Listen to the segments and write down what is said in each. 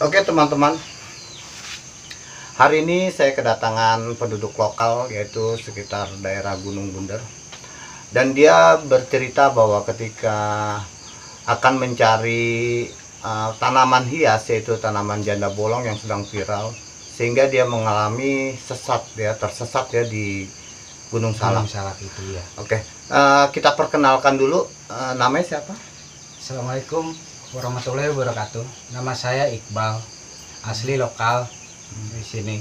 Oke teman-teman, hari ini saya kedatangan penduduk lokal yaitu sekitar daerah Gunung Bunder dan dia bercerita bahwa ketika akan mencari uh, tanaman hias yaitu tanaman janda bolong yang sedang viral sehingga dia mengalami sesat ya tersesat ya di Gunung Salak. Gunung Salak itu ya. Oke, uh, kita perkenalkan dulu uh, namanya siapa? Assalamualaikum warahmatullahi wabarakatuh. Nama saya Iqbal, asli lokal di sini.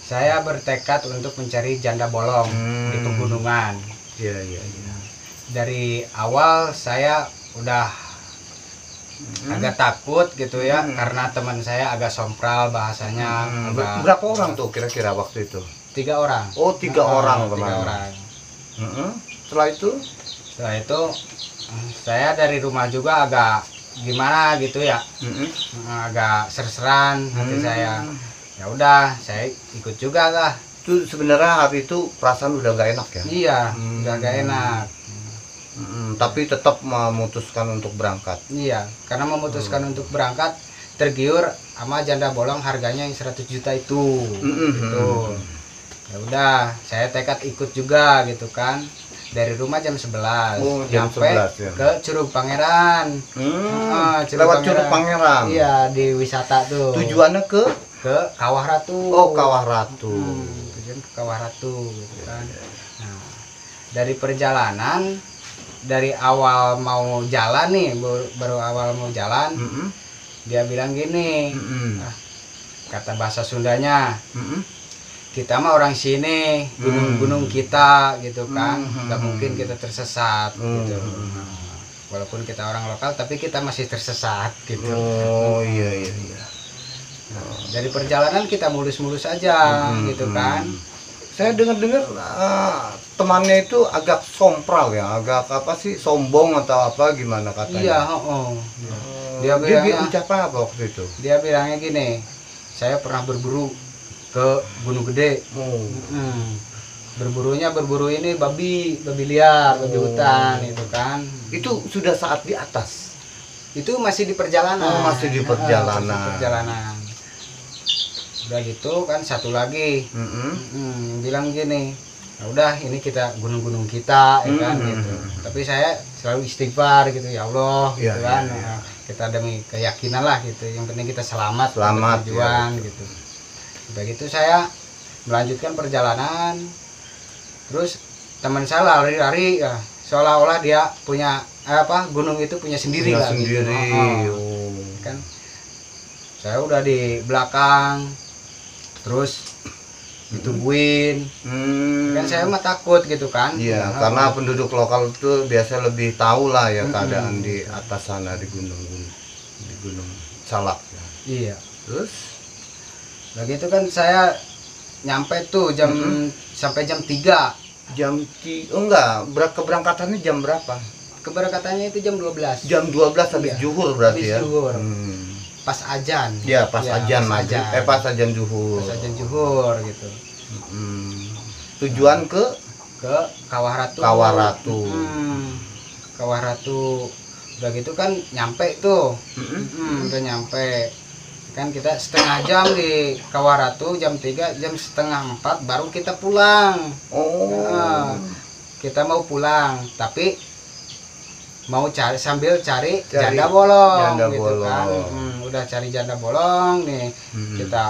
Saya bertekad untuk mencari janda bolong Hmm. di pegunungan. Iya iya iya. Dari awal saya udah agak takut gitu ya Hmm. karena teman saya agak sompral bahasanya Hmm, agak berapa orang tuh kira-kira waktu itu? tiga orang. Oh tiga Ah, orang tiga orang. Mm-mm. Setelah itu, Setelah itu saya dari rumah juga agak gimana gitu ya Mm-mm. agak serseran hati Hmm. saya ya udah saya ikut juga lah Itu sebenarnya hari itu perasaan udah nggak enak ya. iya Hmm. udah gak enak Mm-mm. Tapi tetap memutuskan untuk berangkat. iya karena memutuskan Hmm. untuk berangkat tergiur sama janda bolong harganya yang 100 juta itu Mm-mm. gitu ya udah saya tekad ikut juga gitu kan dari rumah jam 11 Oh, jam nyampe 11 ya. ke Curug Pangeran Hmm. Ah, Curug Lewat Curug Pangeran. iya di wisata tuh Tujuannya ke ke Kawah Ratu Oh Kawah Ratu. Hmm, tujuan ke Kawah Ratu gitu kan. Nah, dari perjalanan dari awal mau jalan nih, baru, baru awal mau jalan, Mm-mm. dia bilang gini, Mm-mm. kata bahasa Sundanya, Mm-mm. Kita mah orang sini, gunung-gunung kita gitu kan, Hmm. nggak mungkin kita tersesat Hmm. gitu. Walaupun kita orang lokal, tapi kita masih tersesat gitu. Oh iya iya iya. Nah, dari perjalanan kita mulus-mulus aja Hmm, gitu hmm. kan. Saya dengar-dengar ah, temannya itu agak sompral ya, agak apa sih sombong atau apa gimana katanya? Iya, oh, oh. Dia dia, dia bilangnya- ucapan apa waktu itu? dia bilangnya gini saya pernah berburu ke Gunung Gede Oh. Mm. berburunya berburu ini babi babi liar babi Oh. hutan itu kan Itu sudah saat di atas. itu masih di perjalanan Oh, masih di Ah, perjalanan. masih di perjalanan udah gitu kan satu lagi Mm-mm. Mm, bilang gini ya udah ini kita gunung-gunung kita ya kan Mm. gitu tapi saya selalu istighfar gitu ya Allah Iya, gitu kan iya. Nah, kita demi keyakinan lah gitu yang penting kita selamat Selamat, berjuang ya, gitu udah gitu saya melanjutkan perjalanan terus teman saya lari-lari ya seolah-olah dia punya eh, apa gunung itu punya sendiri Punya lah gitu. sendiri. Oh, oh. Oh. kan saya udah di belakang terus ditungguin Hmm. kan saya mah takut gitu kan Iya, Nah, karena penduduk lokal itu biasa lebih tahu lah ya keadaan di atas sana di gunung di gunung Salak. ya. iya Terus? Begitu kan saya nyampe tuh jam Mm-mm. sampai jam 3 Jam ti oh enggak, ber- keberangkatannya jam berapa? keberangkatannya itu jam 12 Jam 12 habis Iya, zuhur berarti habis ya. zuhur. Hmm. pas ajan Ya, pas Ya, ajan pas ajan. Eh pas ajan zuhur. pas ajan zuhur gitu Hmm. Tujuan ke ke Kawah Ratu Kawah Ratu. Hmm, Kawah Ratu udah gitu kan nyampe tuh Mm-mm. Hmm, udah nyampe kan kita setengah jam di Kawah Ratu jam 3 jam setengah 4 baru kita pulang Oh. Nah, kita mau pulang tapi mau cari sambil cari, Cari janda bolong janda gitu bolong. kan Hmm, udah cari janda bolong nih Hmm. kita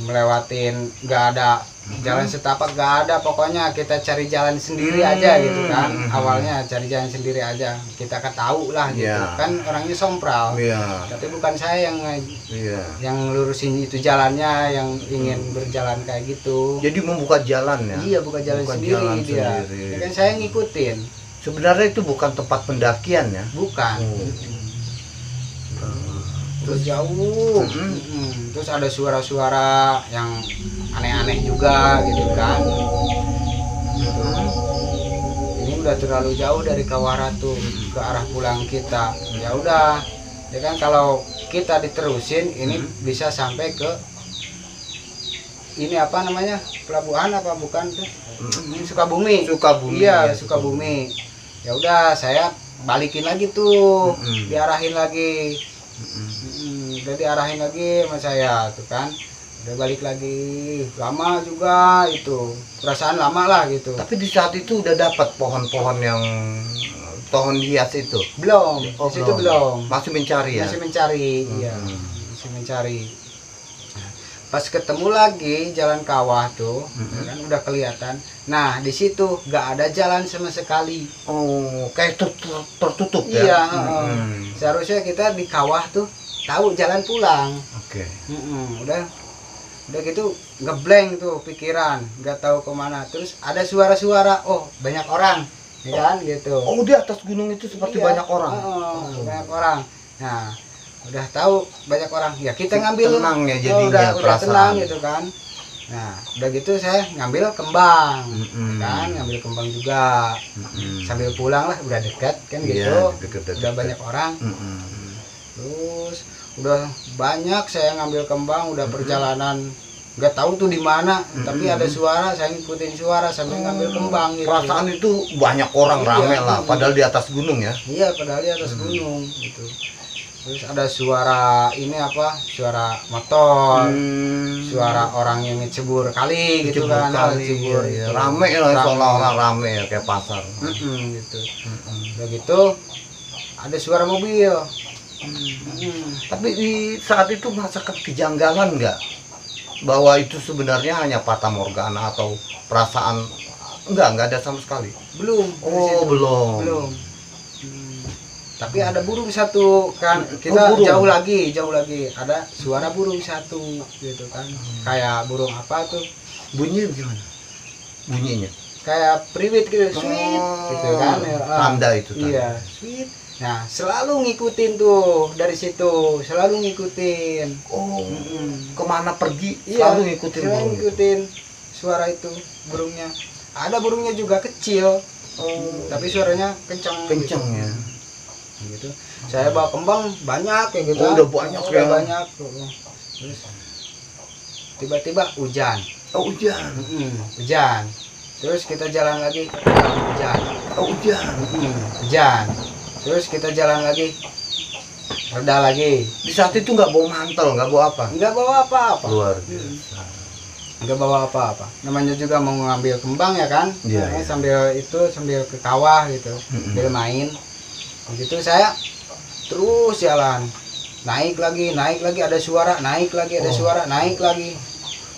melewatin nggak ada Hmm. jalan setapak nggak ada pokoknya kita cari jalan sendiri aja gitu kan Hmm. awalnya cari jalan sendiri aja kita kan tahu lah gitu Iya. kan orangnya sompral Iya. tapi bukan saya yang Iya. yang lurusin itu jalannya yang ingin berjalan kayak gitu Jadi membuka jalan ya. iya bukan jalan Bukan sendiri jalan dia sendiri. Ya kan saya ngikutin Sebenarnya itu bukan tempat pendakian ya. bukan Oh. Terus jauh. Mm-mm. Mm-mm. terus ada suara-suara yang aneh-aneh juga gitu kan. Ini udah terlalu jauh dari Kawah Ratu ke arah pulang kita. Ya udah ya kan kalau kita diterusin ini bisa sampai ke ini apa namanya? Pelabuhan apa bukan tuh? Ini Sukabumi. Sukabumi. iya ya, Sukabumi. Ya udah saya balikin lagi tuh Mm-mm. diarahin lagi Mm, udah diarahin lagi sama saya tuh kan. Udah balik lagi. Lama juga itu. Perasaan lama lah gitu. Tapi di saat itu udah dapat pohon-pohon yang pohon hias itu. belum. Oh, di situ belum. Masih mencari ya. masih mencari Hmm. iya masih mencari. Nah, pas ketemu lagi jalan kawah tuh Mhm. kan udah kelihatan nah di situ nggak ada jalan sama sekali Oh, kayak ter- ter- tertutup ya. iya Hmm. heeh. seharusnya kita di kawah tuh tahu jalan pulang Oke. Mm-mm, udah udah gitu ngeblank tuh pikiran nggak tahu ke mana terus ada suara-suara oh banyak orang ya kan gitu Oh, di atas gunung itu seperti Iya, banyak orang. heeh, banyak orang nah udah tahu banyak orang ya kita ngambil Tenang ya oh, jadinya udah, udah perasaan. tenang gitu kan nah udah gitu saya ngambil kembang Mm-mm. kan ngambil kembang juga Mm-mm. sambil pulang lah udah dekat kan Iya, gitu deket-deket. udah banyak orang Mm-mm. terus udah banyak saya ngambil kembang udah Mm-mm. perjalanan nggak tahu tuh di mana tapi Mm-mm. ada suara saya ngikutin suara sambil ngambil kembang gitu Perasaan itu banyak orang Iya, rame lah, padahal di atas gunung ya. iya padahal di atas gunung gitu terus ada suara ini apa suara motor Hmm. suara orang yang ngecebur kali gitu kan kali, ngecebur iya, gitu. Rame lah seolah-olah rame ya kayak pasar. Mm-mm, gitu Mm-mm. udah gitu ada suara mobil Mm. Tapi di saat itu merasakan kejanggalan nggak bahwa itu sebenarnya hanya fata morgana atau perasaan enggak enggak ada sama sekali. belum Oh belum. belum Hmm. Tapi ada burung satu kan Oh, kita burung. jauh lagi jauh lagi ada suara burung satu gitu kan Hmm. kayak burung apa tuh Bunyinya gimana? Bunyinya. kayak priwit gitu sweet Oh, gitu kan ah. Tanda itu tanda. iya sweet nah selalu ngikutin tuh dari situ selalu ngikutin Oh Mm-mm. ke mana pergi Iya, selalu ngikutin selalu burung itu. ngikutin suara itu burungnya ada burungnya juga kecil Oh, tapi suaranya kencang kenceng gitu. ya. Gitu saya bawa kembang banyak kayak gitu Oh, udah banyak udah ya. banyak terus tiba-tiba hujan Oh hujan. Mm-mm, hujan terus kita jalan lagi hujan Oh hujan. Mm-mm, hujan terus kita jalan lagi reda lagi Di saat itu nggak bawa mantel, nggak bawa apa? nggak bawa apa-apa Luar Mm. biasa. nggak bawa apa-apa namanya juga mau ngambil kembang ya kan Iya, Nah, iya. sambil itu sambil ke kawah gitu Mm-mm. sambil main begitu saya terus jalan naik lagi naik lagi ada suara naik lagi ada Oh. suara naik lagi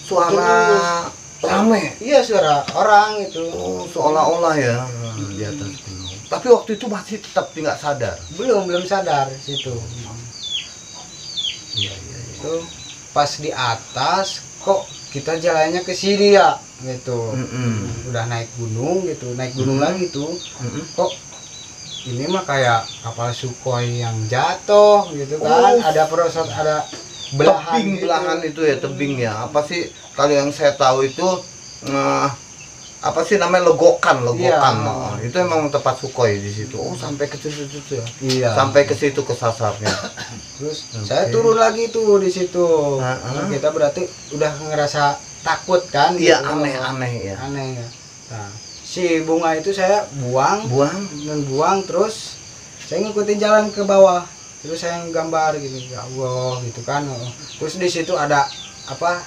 Suara rame. iya suara orang itu Oh, seolah-olah ya di atas gunung. Tapi waktu itu masih tetap nggak sadar. belum belum sadar situ Iya, iya, iya. itu pas di atas kok kita jalannya ke sini ya gitu Mm-mm. udah naik gunung gitu naik gunung Mm. lagi tuh Mm-mm. kok ini mah kayak kapal Sukhoi yang jatuh gitu kan Oh. ada prosot ada belahan tebing gitu. belahan itu ya tebing ya. Apa sih kalau yang saya tahu itu eh, apa sih namanya legokan legokan Iya. Oh, itu emang tempat Sukhoi di situ oh sampai ke situ situ ya iya sampai ke situ ke sasarnya terus Oke. saya turun lagi tuh di situ Ha-ha. Nah, kita berarti udah ngerasa takut kan iya gitu. aneh aneh ya aneh ya nah si bunga itu saya buang buang. dan buang terus saya ngikutin jalan ke bawah. Terus saya gambar gitu ya Allah gitu kan terus di situ ada apa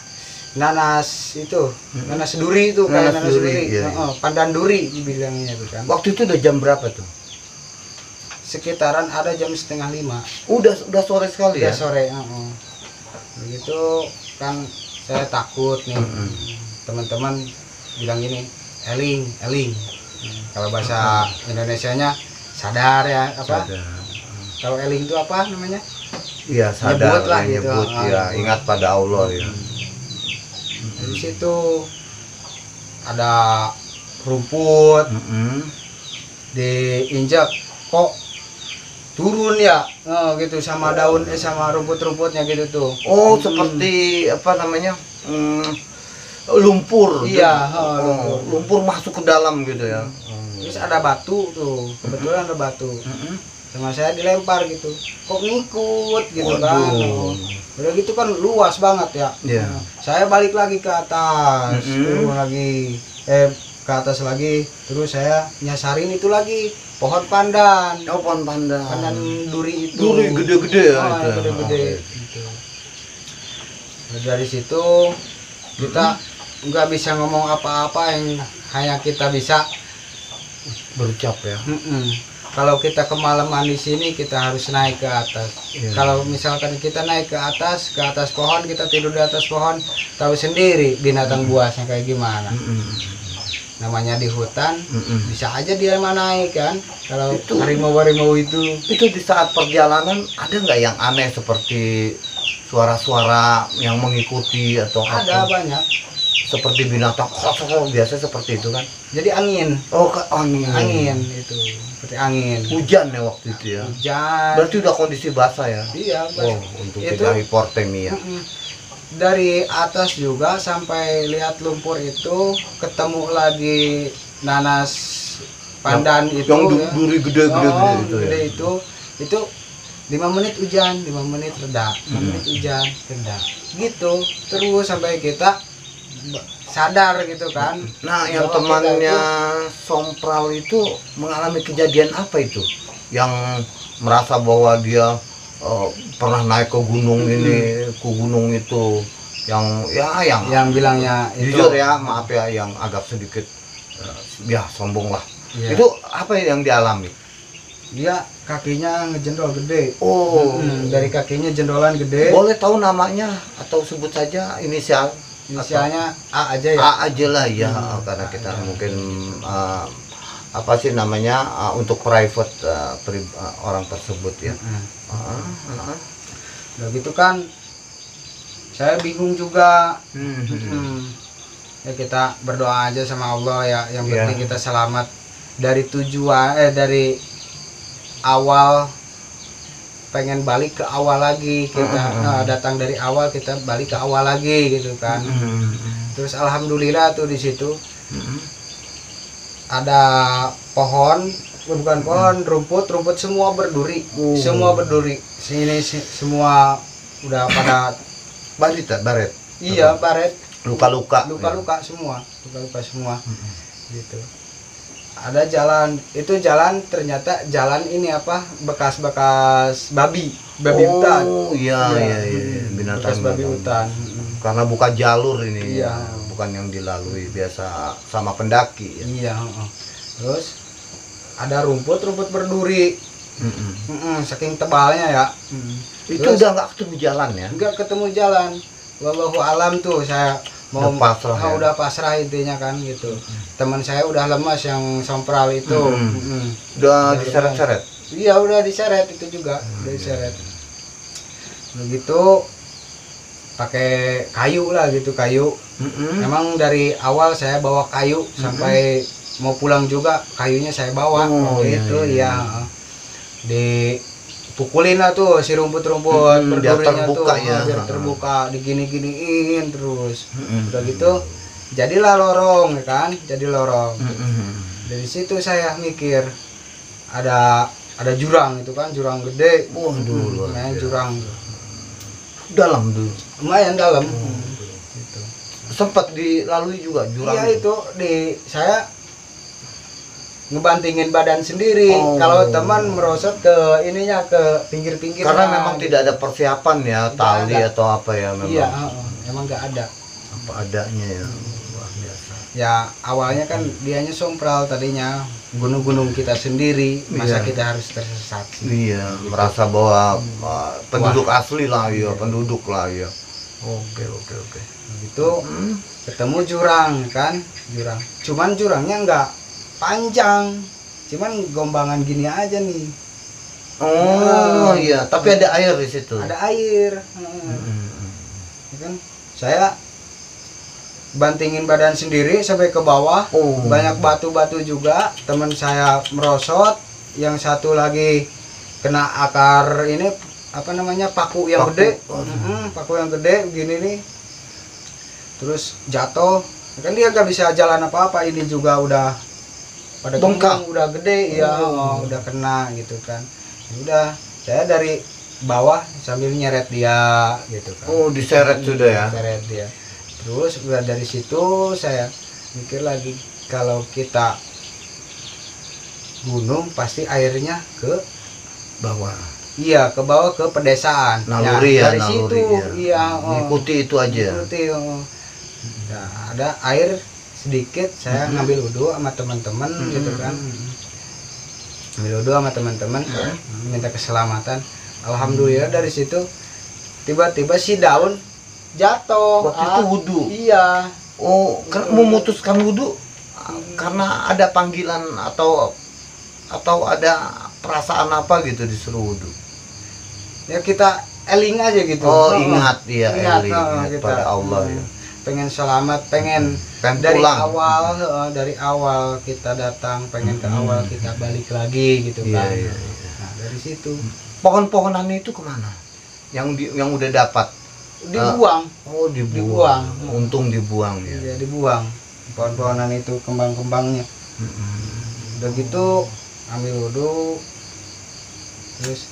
nanas itu Mm-mm. nanas duri itu kayak Nanas nanas duri, duri, iya, Heeh, pandan duri dibilangnya itu kan. Waktu itu udah jam berapa tuh? Sekitaran ada jam setengah lima. Udah udah sore sekali udah ya? sore heeh. begitu kan saya takut nih. Teman-teman bilang gini eling eling. Kalau bahasa Indonesianya sadar ya apa? Sadar. kalau eling itu apa namanya? Iya sadar Nyebut lah ya, gitu. nyebut Ah, ya ingat pada Allah ya di situ ada rumput. Mm-mm. diinjak kok turun ya? Oh, gitu sama daun eh sama rumput-rumputnya gitu tuh. Oh Hmm. seperti apa namanya Hmm, lumpur Iya, Gitu. oh, lumpur. lumpur masuk ke dalam gitu ya terus ada batu tuh kebetulan ada batu Mm-mm. sama saya dilempar gitu kok ngikut gitu kan Waduh. Oh. udah gitu kan luas banget ya Iya. Nah, saya balik lagi ke atas Mm-mm. turun lagi eh ke atas lagi terus saya nyasarin itu lagi pohon pandan Oh, pohon pandan. pandan duri itu Duri gede-gede ya Oh, yang gede-gede Oh, gitu. Nah, dari situ kita nggak bisa ngomong apa-apa yang hanya kita bisa Berucap ya. Mm-mm. Kalau kita kemalaman di sini kita harus naik ke atas. Iya. Kalau misalkan kita naik ke atas, ke atas pohon, kita tidur di atas pohon, tahu sendiri binatang buasnya kayak gimana. Mm-mm. Namanya di hutan, Mm-mm. bisa aja dia mah naik kan. Kalau Itu- harimau-harimau itu Itu di saat perjalanan ada nggak yang aneh seperti suara-suara yang mengikuti atau ada apa? banyak. Seperti binatang kosong biasa seperti itu kan? Jadi angin, Oh, ke angin. angin itu, seperti angin. Hujan ya waktu itu ya. Hujan. Berarti udah kondisi basah ya. Iya, Oh, untuk Itu- tidak hipotermia. Dari atas juga sampai lihat lumpur itu ketemu lagi nanas pandan itu yang du- ya. duri gede-gede Oh, gitu ya. gede itu itu lima menit hujan lima menit reda lima Hmm. menit hujan reda gitu terus sampai kita sadar gitu kan Nah, yang Bahwa temannya Sompral itu mengalami kejadian apa itu? Yang merasa bahwa dia eh, pernah naik ke gunung ini, ke gunung itu, yang ya yang, yang bilangnya itu jujur ya, maaf ya, yang agak sedikit eh, ya sombong lah. Iya. Itu apa yang dialami? dia kakinya ngejendol gede Oh, Mm, dari kakinya jendolan gede boleh tahu namanya atau sebut saja inisial? Inisialnya A aja ya A aja lah ya, Hmm, karena A kita aja. mungkin eh, apa sih namanya eh, untuk private eh, pri- eh, orang tersebut ya. Mm. Ah, ah. Udah gitu kan saya bingung juga Hmm, hmm. Hmm. ya kita berdoa aja sama Allah ya yang Iya. penting kita selamat dari tujuan eh dari awal pengen balik ke awal lagi kita Mm, mm, nah, datang dari awal kita balik ke awal lagi gitu kan Hmm, terus alhamdulillah tuh di situ hmm. ada pohon eh, bukan pohon rumput rumput semua berduri Oh. semua berduri sini si- semua udah pada Baret, tak? baret. iya baret Luka-luka. luka-luka semua luka-luka semua gitu ada jalan itu jalan ternyata jalan ini apa bekas-bekas babi babi oh, hutan iya, Iya. iya, iya. Binatang bekas babi hutan Mm. Karena buka jalur ini, Iya. bukan yang dilalui biasa sama pendaki. Ya. iya terus ada rumput rumput berduri Mm-mm. Mm-mm, saking tebalnya ya Mm. Itu Terus- udah nggak ketemu jalan ya? nggak ketemu jalan wallahu alam tuh saya mau Udah pasrah ah, ya? udah pasrah intinya kan gitu teman saya udah lemas yang sompral itu Mm. Mm-mm. Udah Udah diseret-seret. Iya udah diseret itu juga, udah diseret. Begitu pakai kayu lah gitu kayu. Mm-mm. Memang dari awal saya bawa kayu sampai mau pulang juga kayunya saya bawa. Oh, Waktu iya, itu iya. ya dipukulin lah tuh si rumput-rumput Mm, biar terbuka tuh, ya. biar terbuka digini-giniin terus. Mm-mm. Udah gitu jadilah lorong ya kan, jadi lorong Mm-mm. dari situ saya mikir ada ada jurang itu kan jurang gede Waduh, luar lumayan biasa. jurang Dalam tuh. lumayan dalam Hmm. gitu. Sempat dilalui juga jurang. iya itu di saya ngebantingin badan sendiri Oh. kalau teman merosot ke ininya ke pinggir-pinggir Karena memang tidak ada persiapan ya, Tidak tali ada. atau apa ya memang. iya heeh, emang nggak ada Apa adanya ya. Luar biasa. ya awalnya kan dianya sompral tadinya gunung-gunung kita sendiri masa Iya. kita harus tersesat sih? Iya, merasa bahwa uh, penduduk asli lah ya, penduduk lah ya. Oke, oke, oke. gitu Hmm. ketemu jurang kan jurang cuman jurangnya nggak panjang. Cuman gombangan gini aja nih. Oh iya, tapi ada air di situ. ada air. Hmm, Hmm. ya kan? Saya bantingin badan sendiri sampai ke bawah. Oh. banyak batu-batu juga. Teman saya merosot. Yang satu lagi kena akar ini apa namanya paku yang Paku. gede. Aduh. Mm, paku yang gede begini nih. Terus jatuh. Kan dia nggak bisa jalan apa-apa. Ini juga udah pada Bengkak. udah gede ya Oh. udah kena gitu kan Ya udah saya dari bawah sambil nyeret dia gitu kan Oh, diseret sudah ya. Seret dia terus udah dari situ saya mikir lagi kalau kita gunung pasti airnya ke bawah iya ke bawah ke pedesaan naluri ya, dari naluri situ ya. iya oh. Ikuti itu aja. Ikuti, oh. Nah, ada air sedikit saya Mhm. ngambil wudhu sama teman-teman Mhm. gitu kan ngambil wudhu sama teman-teman minta keselamatan alhamdulillah dari situ tiba-tiba si daun jatuh Waktu itu Ah, wudhu. iya Oh, ker- memutuskan wudhu ah, karena ada panggilan atau atau ada perasaan apa gitu disuruh wudhu. ya kita eling aja gitu Oh, ingat ya, ingat, Eli, oh, ingat kita. pada Allah ya. Hmm. pengen selamat pengen Pengen dari pulang. awal eh, dari awal kita datang pengen ke Hmm. awal kita balik lagi gitu Iya, kan iya, nah dari situ Pohon-pohonannya itu ke mana? Yang di, yang udah dapat. dibuang Oh, dibuang. Dibuang. Untung dibuang ya. ya dibuang pohon-pohonan itu kembang-kembangnya Mm-mm. udah gitu ambil wudhu terus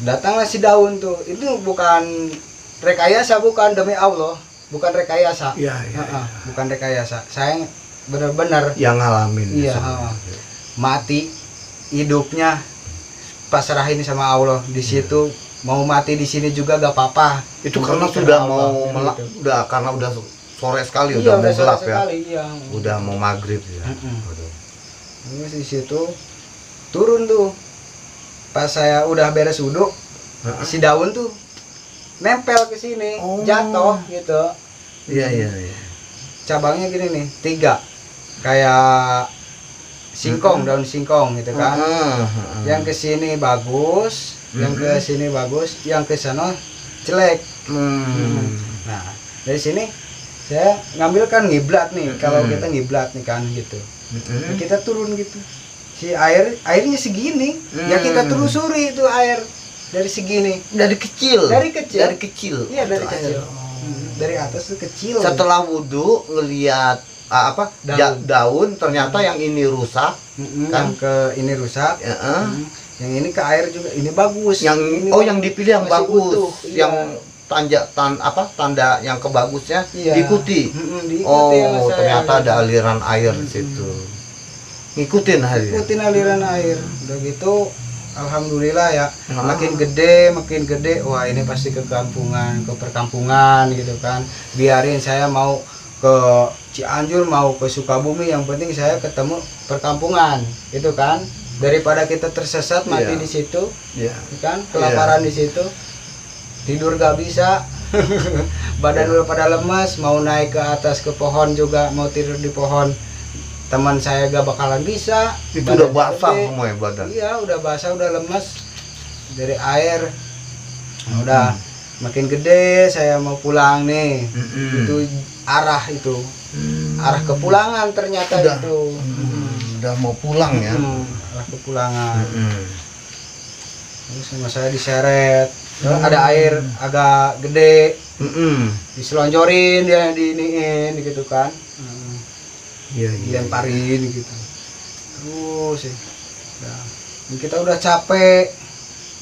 datanglah si daun tuh itu bukan rekayasa bukan demi Allah bukan rekayasa Iya, iya. Ha-ha, bukan rekayasa saya benar-benar Yang ngalamin. Iya, semua. mati hidupnya pasrahin sama Allah di situ mau mati di sini juga gak apa-apa Itu karena sudah Allah, mau gitu. melak, udah karena udah sore sekali iya udah mau udah gelap gelap ya. sekali iya Udah mau maghrib ya. Waduh. terus di situ turun tuh pas saya udah beres wudhu Heeh. si daun tuh nempel ke sini Oh. jatuh gitu Iya, iya, iya. cabangnya gini nih tiga kayak singkong Mm-mm. daun singkong gitu kan heeh. yang ke sini bagus yang ke Mm-mm. sini bagus yang ke sana jelek Hmm. nah dari sini saya ngambil kan ngiblat nih kalau kita ngiblat nih kan gitu Mm-mm. kita turun gitu si air airnya segini ya kita Hmm. telusuri itu air dari segini Dari kecil. Dari kecil. Dari kecil. iya dari kecil air. Hmm, dari atas tuh kecil Setelah wudhu ngelihat apa Daun. ja- daun ternyata yang ini rusak. Mm-mm, kan? yang ke ini rusak Ya, eh. Mm. yang ini ke air juga ini bagus Yang ini oh bagus. yang dipilih yang Masih bagus, utuh, iya. yang tanda tan apa tanda yang kebagusnya Iya. diikuti. Mm-mm, diikuti Oh, saya. ternyata ada aliran air di Mm-mm. situ. Ngikutin hari. ikutin aliran air udah gitu alhamdulillah ya Ah. makin gede makin gede wah ini pasti ke kampungan ke perkampungan gitu kan biarin saya mau ke Cianjur mau ke Sukabumi yang penting saya ketemu perkampungan gitu kan daripada kita tersesat mati Iya. di situ Ya. kan kelaparan di situ tidur gak bisa badan Iya. udah pada lemas mau naik ke atas ke pohon juga mau tidur di pohon teman saya gak bakalan bisa Itu udah basah semua ya badan. iya udah basah udah lemas dari air Nah, udah makin gede saya mau pulang nih Mm-mm. itu arah itu Hmm. arah kepulangan ternyata Udah. itu Mm, udah mau pulang ya. Hmm, arah kepulangan Mm-mm. Terus sama saya diseret Hmm. ada air agak gede Mm-mm. diselonjorin dia diiniin gitu kan Hmm, Iya, iya. dilemparin gitu terus nah, dan kita udah capek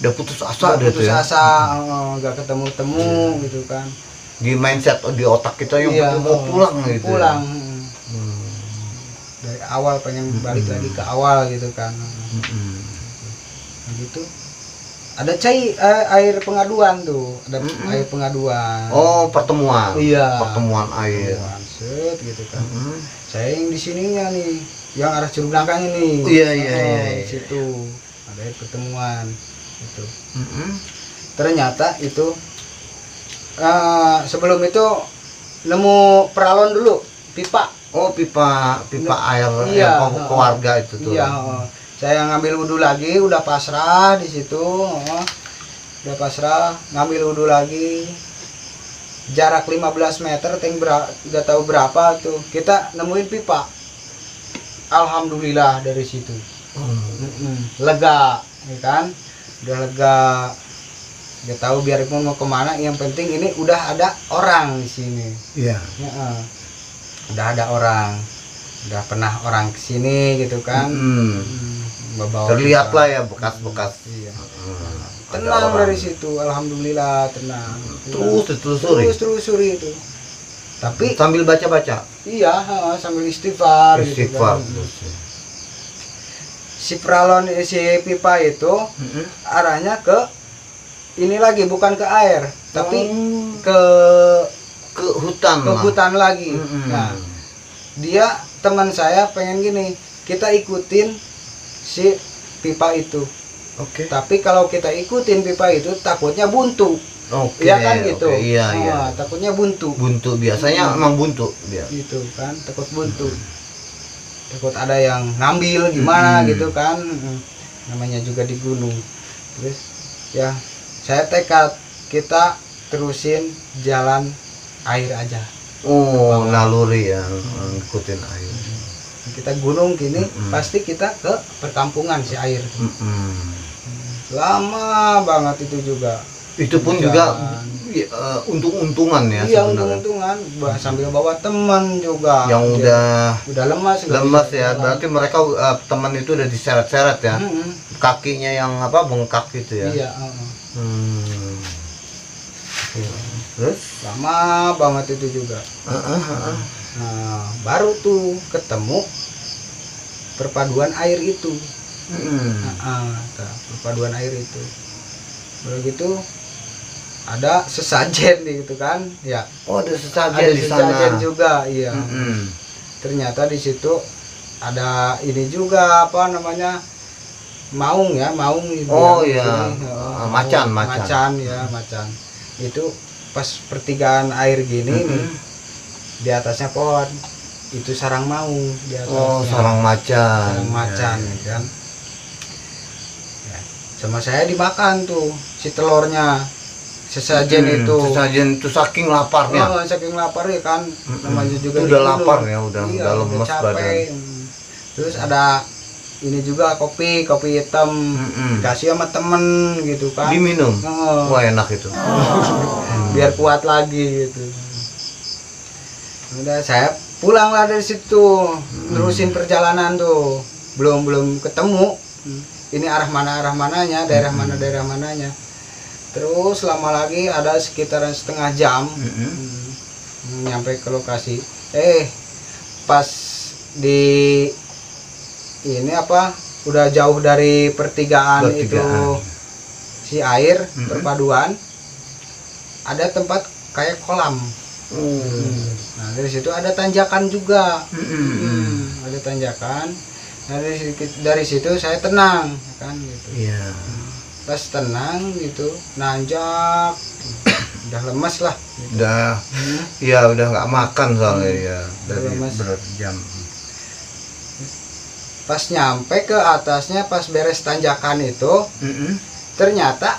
Udah putus asa udah putus ya. asa oh, nggak ketemu temu gitu kan Di mindset di otak kita yang Iya, mau oh, pulang gitu. ya. pulang hmm. Hmm. dari awal pengen balik Hmm. lagi ke awal gitu kan Mm-mm. Nah, gitu ada cai eh, air pengaduan tuh ada Mm-mm. air pengaduan Oh, pertemuan. Iya. Pertemuan air. Pengaduan, set gitu kan Mm-mm. Saya yang di sininya nih yang arah curug belakang ini Iya, iya, Oh, iya, di iya. situ ada pertemuan itu Mm-mm. ternyata itu eh, sebelum itu nemu peralon dulu pipa Oh, pipa pipa air Iya, yang ke- keluarga itu tuh. iya oh. saya ngambil wudhu lagi udah pasrah di situ oh. udah pasrah ngambil wudhu lagi jarak 15 meter tank udah tahu berapa tuh kita nemuin pipa alhamdulillah dari situ Hmm. Lega ya kan udah lega udah tahu biarpun mau ke mana yang penting ini udah ada orang di sini Iya. Heeh. udah ada orang udah pernah orang ke sini gitu kan Mm. Hmm, bawa Terlihat lah ya bekas-bekas. iya. Hmm. Tenang dari situ alhamdulillah tenang Terus ditelusuri. terus telusuri itu tapi sambil baca-baca iya ha, sambil istighfar, gitu istighfar kan. si pralon si pipa itu Mm-mm. arahnya ke ini lagi bukan ke air tapi Oh, ke ke hutan ke lah. hutan lagi Mm-mm. nah dia teman saya pengen gini kita ikutin si pipa itu oke. Tapi kalau kita ikutin pipa itu takutnya buntu. Oke Iya kan gitu? oke, iya Ah, iya. takutnya buntu. Buntu biasanya Hmm. emang buntu dia gitu kan takut buntu. Takut ada yang ngambil gimana Hmm. gitu kan? Mm. namanya juga di gunung. Terus ya saya tekad kita terusin jalan air aja. Oh naluri ya ngikutin air. Kita gunung gini Mm-mm. pasti kita ke perkampungan si air. Mm-mm. Lama banget itu juga itu pun Jalan. juga eh, untung-untungan ya iya untung-untungan sambil bawa teman juga yang Dia udah udah lemas lemas ya jalan. berarti mereka eh, teman itu udah diseret-seret ya Mm-mm. kakinya yang apa bengkak gitu ya iya heeh. Hmm. terus lama banget itu juga heeh. nah baru tuh ketemu perpaduan air itu Mm-mm. Nah, nah, perpaduan air itu baru gitu ada sesajen gitu kan ya oh ada sesajen ada di sana sesajen juga iya Mm-mm. ternyata di situ ada ini juga apa namanya maung ya maung gitu Oh, ya. iya. Ah, maung. macan, macan. macan ya macan itu pas pertigaan air gini nih Mm-mm. di atasnya pohon itu sarang maung di atasnya oh sarang macan sarang macan Ya, kan sama saya dimakan tuh si telurnya sesajen Hmm, itu. sesajen itu saking laparnya. Oh, saking lapar ya kan? Mm-mm. namanya juga Itu udah gunung. lapar ya, udah- Iya, udah lemes capek. badan. Mm. terus ada ini juga kopi kopi hitam. Mm-mm. kasih sama temen gitu kan. Diminum? Oh, wah enak itu. Biar kuat lagi gitu. Udah saya pulang lah dari situ. Terusin perjalanan tuh. Belum belum ketemu ini arah mana arah mananya daerah mana daerah mananya terus lama lagi ada sekitaran setengah jam Mm-mm. Hmm, nyampe ke lokasi eh pas di ini apa udah jauh dari pertigaan, Pertigaan. itu si air Mhm. perpaduan ada tempat kayak kolam Hmm. nah dari situ ada tanjakan juga Mm-mm. Hmm, ada tanjakan dari dari situ saya tenang kan gitu Iya. pas tenang gitu nanjak udah lemes lah Udah, Hmm. ya udah nggak makan soalnya ya dari Udah, Mas. berjam. pas nyampe ke atasnya pas beres tanjakan itu Mm-mm. ternyata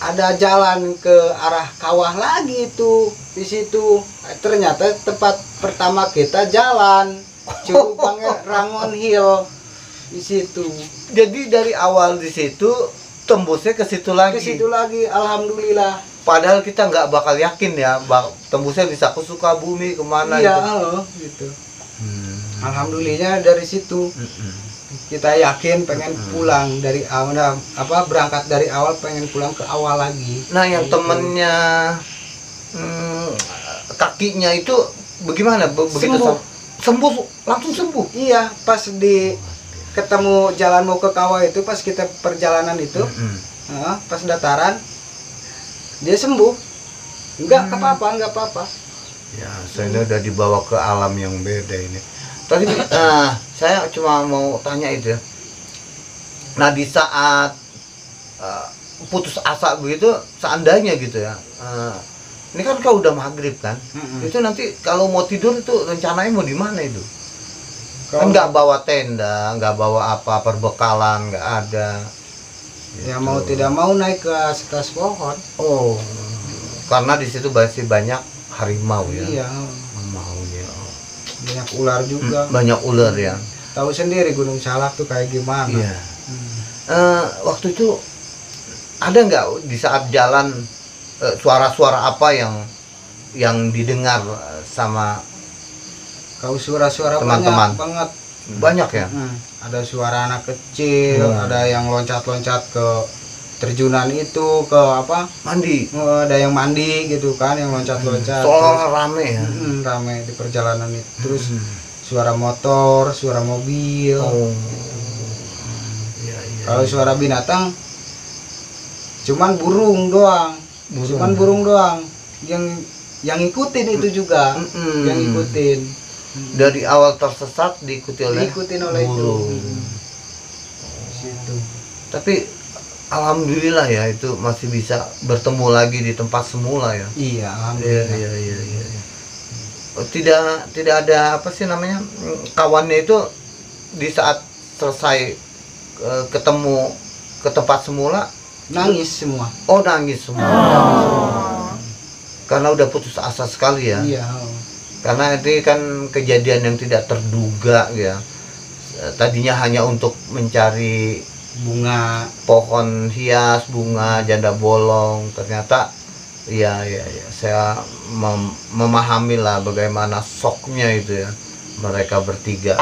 ada jalan ke arah kawah lagi itu di situ ternyata tempat pertama kita jalan Curug Pange- Rangon Hill di situ Jadi dari awal di situ tembusnya ke situ lagi. ke situ lagi alhamdulillah Padahal kita nggak bakal yakin ya, bak- tembusnya bisa ke Sukabumi ke mana iya gitu. halo, gitu Hmm. alhamdulillahnya dari situ kita yakin pengen Hmm. pulang dari awal nah, apa berangkat dari awal pengen pulang ke awal lagi Nah yang Gitu. temennya hmm, kakinya itu bagaimana? Be- Begitu Sembuh. Sembuh, langsung sembuh. Iya, pas di ketemu jalan mau ke kawah itu pas kita perjalanan itu, Mm-mm. heeh, pas dataran dia sembuh. Enggak Hmm. apa-apa, enggak apa-apa. Ya, saya ini udah dibawa ke alam yang beda ini. Tadi eh, saya cuma mau tanya itu ya. Nah, di saat eh, putus asa begitu, seandainya gitu ya. eh, ini kan kau udah maghrib kan? Mm-mm. Itu nanti kalau mau tidur itu rencananya mau di mana itu? Kalau- Kan nggak bawa tenda, nggak bawa apa perbekalan, nggak ada. Ya Gitu. mau tidak mau naik ke atas pohon. Oh, karena di situ masih banyak harimau ya. Iya, Maunya. banyak ular juga. Banyak ular ya. Tahu sendiri Gunung Salak tuh kayak gimana. Iya. Hmm. Eh, waktu itu ada nggak di saat jalan suara-suara apa yang yang didengar eh, sama Kau suara-suara Teman-teman. banyak banget. banyak ya? Hmm. Ada suara anak kecil, Hmm. ada yang loncat-loncat ke terjunan itu ke apa mandi eh, ada yang mandi gitu kan yang loncat-loncat soalnya rame ya terus, mm, rame di perjalanan itu terus suara motor suara mobil oh iya iya kalau suara binatang cuman burung doang Burung. cuman burung doang yang yang ngikutin itu juga Mm-mm. yang ngikutin dari awal tersesat diikuti oleh diikutin oleh itu burung. Mm. situ tapi alhamdulillah ya itu masih bisa bertemu lagi di tempat semula ya iya iya alhamdulillah iya iya iya iya. Oh, tidak tidak ada apa sih namanya mm, kawannya itu di saat selesai eh, ketemu ke tempat semula nangis semua. Oh nangis semua. Karena udah putus asa sekali ya. Iya oh. karena ini kan kejadian yang tidak terduga ya. Eh, tadinya hanya untuk mencari bunga. pohon hias bunga janda bolong. Ternyata ya ya ya saya mem- memahami lah bagaimana soknya itu ya. Mereka bertiga.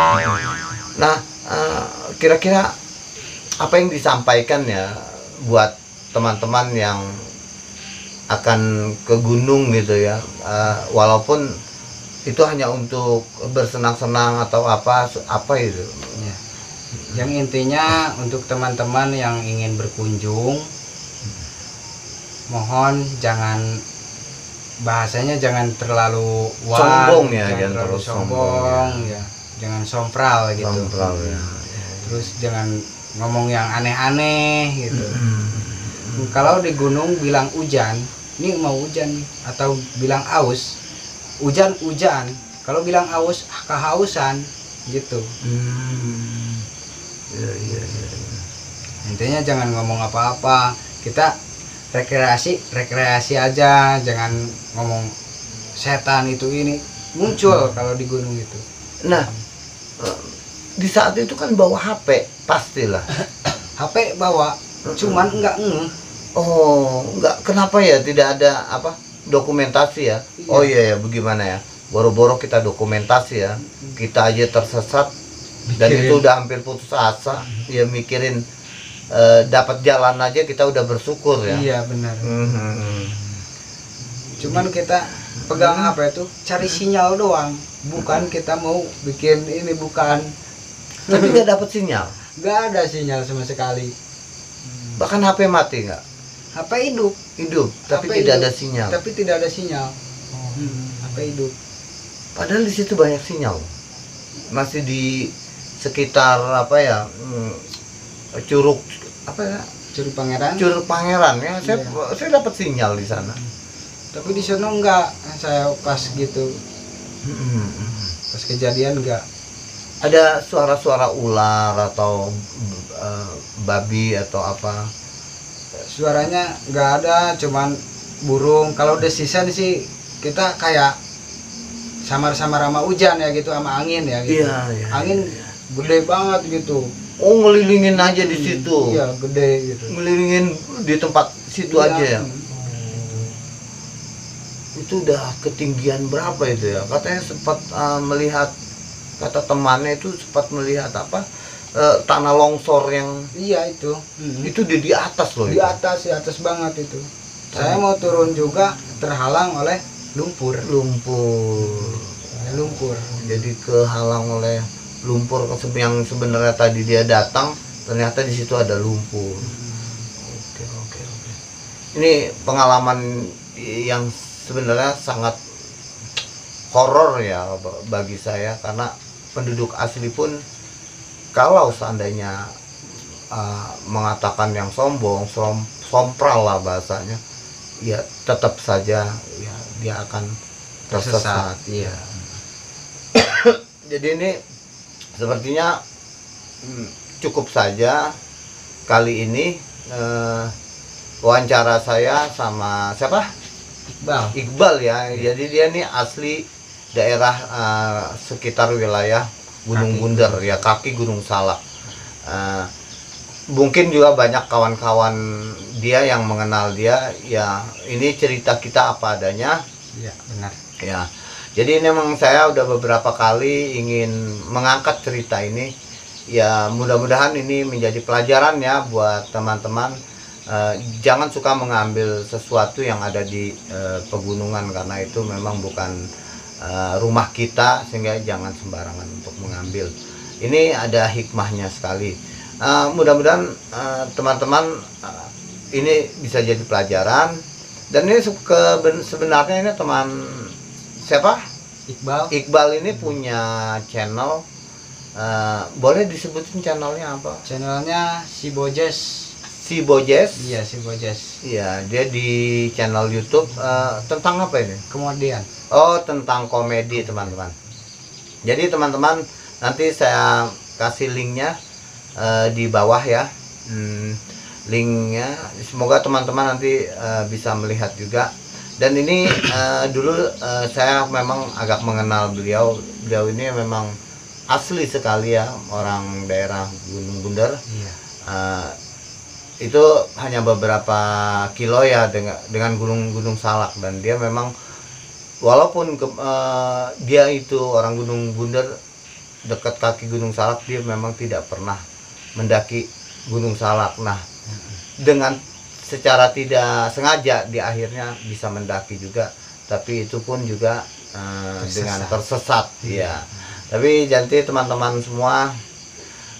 Nah eh, kira-kira apa yang disampaikan ya buat teman-teman yang akan ke gunung gitu ya. Eh, walaupun itu hanya untuk bersenang-senang atau apa apa itu. Ya. yang intinya untuk teman-teman yang ingin berkunjung mohon jangan bahasanya jangan terlalu wah, Sombong ya, jangan jangan terlalu sombong, sombong ya. jangan sompral gitu. Sompral, ya. terus jangan ngomong yang aneh-aneh gitu kalau di gunung bilang hujan ini mau hujan atau bilang aus hujan hujan. Kalau bilang aus ah, kehausan gitu. Hmm. Ya, ya, ya. intinya jangan ngomong apa-apa. Kita rekreasi rekreasi aja. Jangan ngomong setan itu ini. Muncul kalau di gunung itu. Nah, eh, di saat itu kan bawa HP, pastilah. HP bawa cuman enggak ngeh Oh, enggak kenapa ya tidak ada apa dokumentasi ya? Iya. Oh iya ya, bagaimana ya? Boro-boro kita dokumentasi ya. Kita aja tersesat dan Mikirin. itu udah hampir putus asa. Ya mikirin eh, dapat jalan aja kita udah bersyukur ya. iya benar Mhm. cuman kita pegang apa itu cari sinyal doang bukan kita mau bikin ini bukan Tapi nggak dapat sinyal. nggak ada sinyal sama sekali Bahkan HP mati nggak? HP hidup Hidup, tapi HP tidak hidup, ada sinyal. tapi tidak ada sinyal Hmm, HP hidup Padahal di situ banyak sinyal. Masih di sekitar apa ya? hmm, curug apa ya? curi pangeran Curug Pangeran ya. Saya Iya. saya dapat sinyal di sana. tapi di sana enggak saya pas gitu pas kejadian enggak Ada suara-suara ular atau eh, babi atau apa? Suaranya enggak ada cuman burung kalau desisan sih kita kayak samar-samar sama hujan ya gitu sama angin ya gitu Iya, iya, angin gede banget gitu Oh ngelilingin aja di situ. iya gede gitu Ngelilingin di tempat situ Iya. aja ya. Itu udah ketinggian berapa itu ya? Katanya sempat eh, melihat kata temannya itu sempat melihat apa? Eh, tanah longsor yang iya itu Hmm. itu di di atas loh di itu. atas di atas banget itu saya mau turun juga terhalang oleh lumpur lumpur. lumpur Jadi kehalang oleh lumpur yang sebenarnya tadi dia datang ternyata di situ ada lumpur. Oke oke oke. Ini pengalaman yang sebenarnya sangat horor ya bagi saya karena penduduk asli pun kalau seandainya uh, mengatakan yang sombong, som, sompral lah bahasanya, ya tetap saja ya dia akan tersesat. Iya. Jadi ini sepertinya hmm, cukup saja kali ini eh, wawancara saya sama siapa? Iqbal Iqbal ya. Jadi dia ini asli daerah eh, sekitar wilayah Gunung Kaki. Bunder ya kaki Gunung Salak. Eh, mungkin juga banyak kawan-kawan dia yang mengenal dia ya ini cerita kita apa adanya iya benar ya jadi ini memang saya udah beberapa kali ingin mengangkat cerita ini ya mudah-mudahan ini menjadi pelajaran ya buat teman-teman eh, jangan suka mengambil sesuatu yang ada di eh, pegunungan karena itu memang bukan eh, rumah kita sehingga jangan sembarangan untuk mengambil. Ini ada hikmahnya sekali. Eh, mudah-mudahan eh, teman-teman eh, ini bisa jadi pelajaran. Dan ini ke- sebenarnya ini teman siapa? Iqbal. Iqbal ini punya channel. Eh, boleh disebutin channelnya apa? Channelnya si Bojes si Bojes iya si Bojes Iya, dia di channel YouTube eh, tentang apa ini? kemudian Oh, tentang komedi, teman-teman. Jadi, teman-teman, nanti saya kasih linknya eh, di bawah ya. Hmm, linknya, semoga teman-teman nanti eh, bisa melihat juga. Dan ini eh, dulu eh, saya memang agak mengenal beliau. Beliau ini memang asli sekali ya, orang daerah Gunung Bunder iya Eh, itu hanya beberapa kilo ya dengan dengan gunung-gunung salak. Dan dia memang walaupun ke- eh, dia itu orang gunung bundar dekat kaki gunung salak dia memang tidak pernah mendaki gunung salak. Nah dengan secara tidak sengaja di akhirnya bisa mendaki juga. Tapi itu pun juga eh, Tersesat. dengan tersesat ya tapi janti teman-teman semua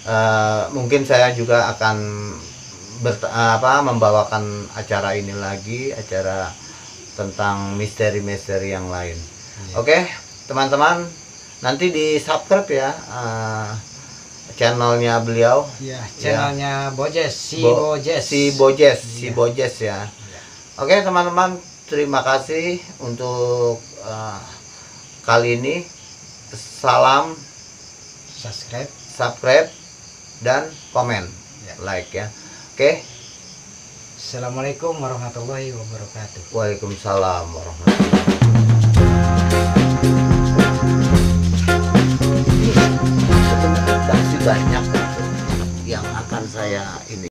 eh, mungkin saya juga akan bert- apa membawakan acara ini lagi acara tentang misteri-misteri yang lain. Iya. oke teman-teman nanti di subscribe ya eh, channelnya beliau. Iya channelnya Bojes si Bo- Bojes. si Bojes si Iya. Bojes ya. Oke teman-teman terima kasih untuk eh, kali ini. Salam. Subscribe. Subscribe dan komen. Ya. like ya oke. Assalamualaikum warahmatullahi wabarakatuh. Waalaikumsalam warahmatullahi masih banyak yang akan saya ini